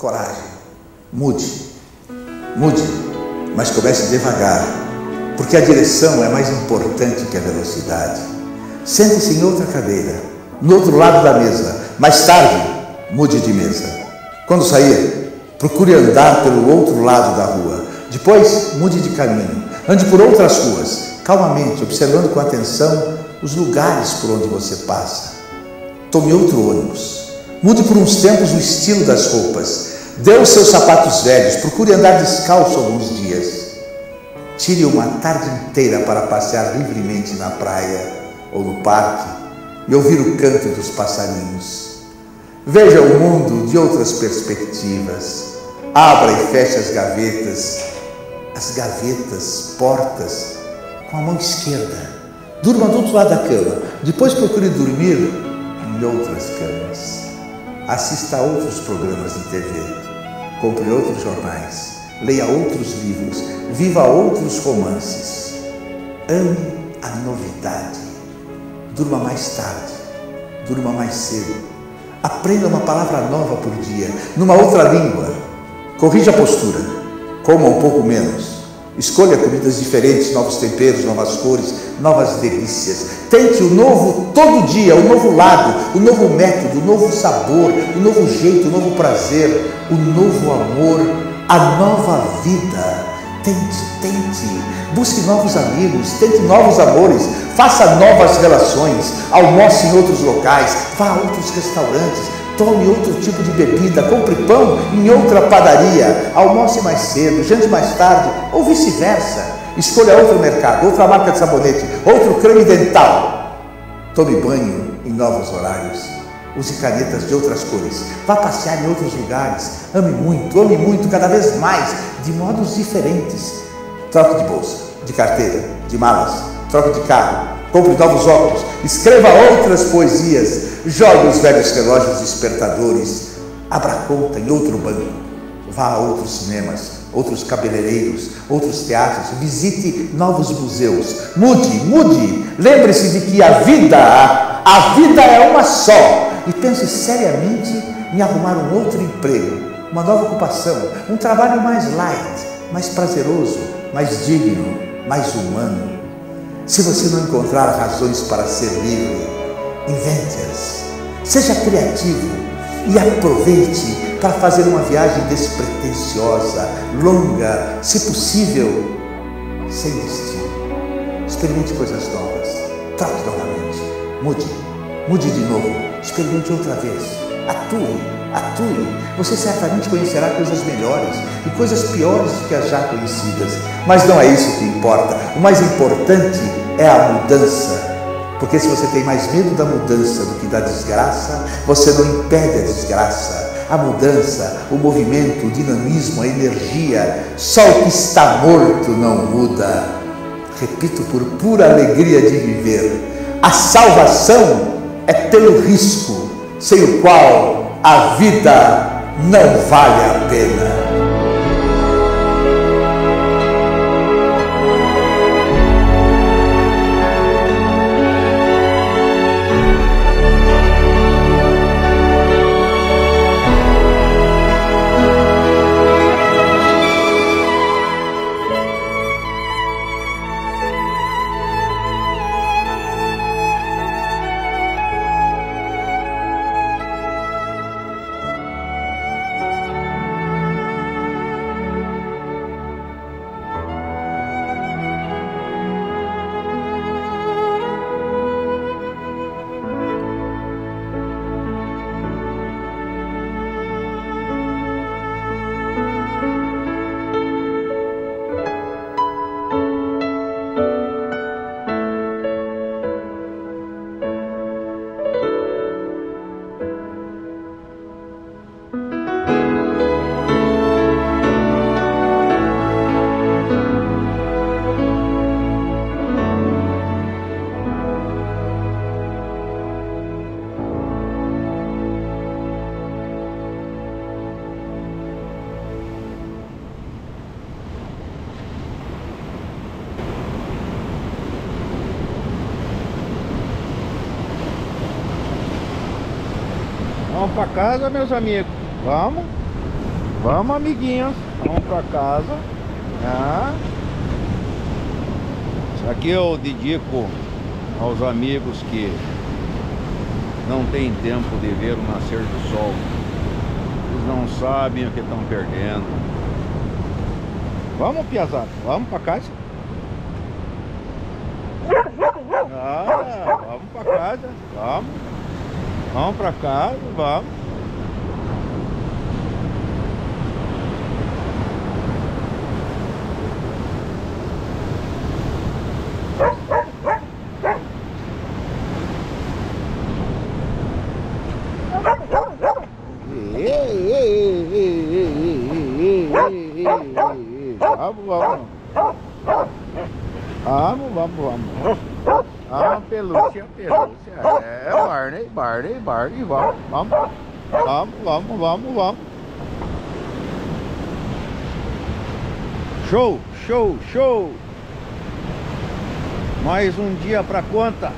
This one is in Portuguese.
coragem, mude, mude, mas comece devagar, porque a direção é mais importante que a velocidade. Sente-se em outra cadeira, no outro lado da mesa. Mais tarde, mude de mesa. Quando sair, procure andar pelo outro lado da rua. Depois, mude de caminho. Ande por outras ruas, calmamente, observando com atenção os lugares por onde você passa. Tome outro ônibus. Mude por uns tempos o estilo das roupas. Dê os seus sapatos velhos. Procure andar descalço alguns dias. Tire uma tarde inteira para passear livremente na praia ou no parque e ouvir o canto dos passarinhos. Veja o mundo de outras perspectivas. Abra e feche as gavetas, as gavetas, portas, com a mão esquerda. Durma do outro lado da cama. Depois procure dormir em outras camas. Assista a outros programas de TV. Compre outros jornais. Leia outros livros. Viva outros romances. Ame a novidade. Durma mais tarde. Durma mais cedo. Aprenda uma palavra nova por dia, numa outra língua. Corrija a postura. Coma um pouco menos. Escolha comidas diferentes, novos temperos, novas cores, novas delícias. Tente o novo todo dia, o novo lado, o novo método, o novo sabor, o novo jeito, o novo prazer, o novo amor, a nova vida. Tente, tente. Busque novos amigos, tente novos amores, faça novas relações, almoce em outros locais, vá a outros restaurantes, tome outro tipo de bebida, compre pão em outra padaria, almoce mais cedo, jante mais tarde, ou vice-versa. Escolha outro mercado, outra marca de sabonete, outro creme dental. Tome banho em novos horários. Use canetas de outras cores. Vá passear em outros lugares. Ame muito, ame muito, cada vez mais, de modos diferentes. Troque de bolsa, de carteira, de malas, troque de carro, compre novos óculos, escreva outras poesias, jogue os velhos relógios despertadores, abra conta em outro banco, vá a outros cinemas, outros cabeleireiros, outros teatros, visite novos museus, mude, mude, lembre-se de que a vida, a vida é uma só. E pense seriamente em arrumar um outro emprego, uma nova ocupação, um trabalho mais light, mais prazeroso, mais digno, mais humano. Se você não encontrar razões para ser livre, invente-as. Seja criativo e aproveite para fazer uma viagem despretensiosa, longa, se possível, sem destino. Experimente coisas novas, trate novamente, mude, mude de novo, experimente outra vez, atue, atue. Você certamente conhecerá coisas melhores e coisas piores do que as já conhecidas, mas não é isso que importa. O mais importante é a mudança. Porque se você tem mais medo da mudança do que da desgraça, você não impede a desgraça. A mudança, o movimento, o dinamismo, a energia, só o que está morto não muda. Repito por pura alegria de viver. A salvação é pelo risco, sem o qual a vida não vale a pena. Vamos para casa, meus amigos. Vamos. Vamos, amiguinhos. Vamos pra casa. Ah. Isso aqui eu dedico aos amigos que não têm tempo de ver o nascer do sol. Eles não sabem o que estão perdendo. Vamos, piazada. Vamos pra casa. Ah, vamos pra casa. Vamos. Vamos pra casa, vamos. Vamos, vamos. Vamos, vamos, vamos. Ah, pelúcia, pelúcia. É, Barney, Barney, Barney, vamos, vamos. Vamos, vamos, vamos, vamos. Show, show, show. Mais um dia pra conta.